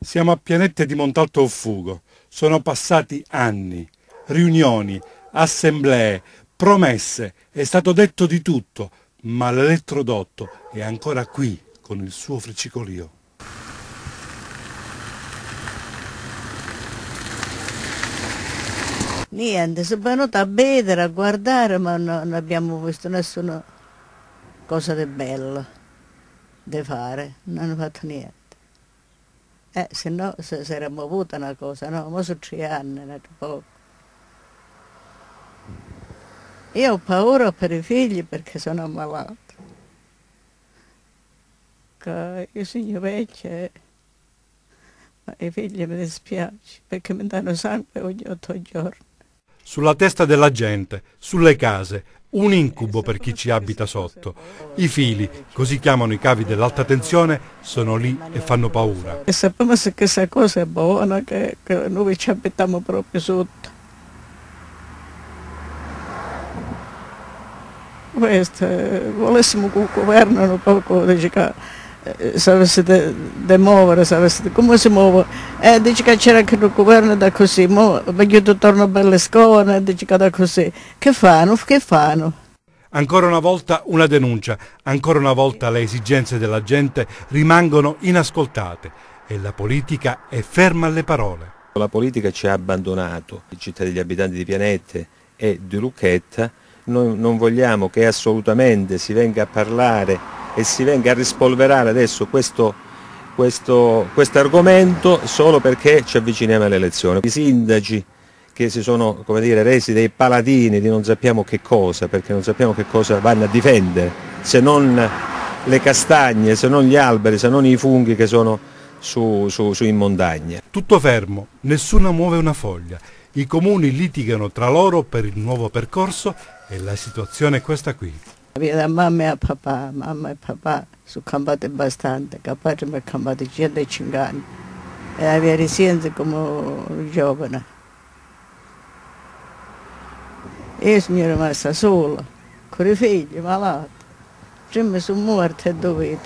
Siamo a Pianette di Montalto Offugo. Sono passati anni, riunioni, assemblee, promesse, è stato detto di tutto, ma l'elettrodotto è ancora qui con il suo fricicolio. Niente, sono venuta a vedere, a guardare, ma no- non abbiamo visto nessuna cosa di bello da fare, non hanno fatto niente. Eh, se no se saremmo avuta una cosa, no, ma sono tre anni, non è poco. Io ho paura per i figli perché sono ammalato. Che io sono vecchia, eh. ma i figli mi dispiace perché mi danno sangue ogni otto giorni. Sulla testa della gente, sulle case, un incubo per chi ci abita sotto. I fili, così chiamano i cavi dell'alta tensione, sono lì e fanno paura. E sappiamo se questa cosa è buona, che, che noi ci abitiamo proprio sotto. Questo, eh, volessimo che il governo un poco dice che eh, sapesse de, de muovere, sapesse de- come si muove. E dice che c'era anche il governo da così, mo voglio tornare belle scuole, dice che da così. Che fanno? Che fanno? Ancora una volta una denuncia, ancora una volta le esigenze della gente rimangono inascoltate e la politica è ferma alle parole. La politica ci ha abbandonato, i cittadini gli abitanti di Pianette e di Lucchetta. Noi non vogliamo che assolutamente si venga a parlare e si venga a rispolverare adesso questo, questo argomento solo perché ci avviciniamo alle elezioni. I sindaci che si sono dire, resi dei paladini di non sappiamo che cosa, perché non sappiamo che cosa vanno a difendere, se non le castagne, se non gli alberi, se non i funghi che sono su, su, su in montagna. Tutto fermo, nessuno muove una foglia. I comuni litigano tra loro per il nuovo percorso e la situazione è questa qui. Da mamma e papà, mamma e papà sono campati abbastanza, capace mi ha campato 105 anni e aveva residenza come giovane. Io sono rimasta sola, con i figli malati, prima sono morta e dove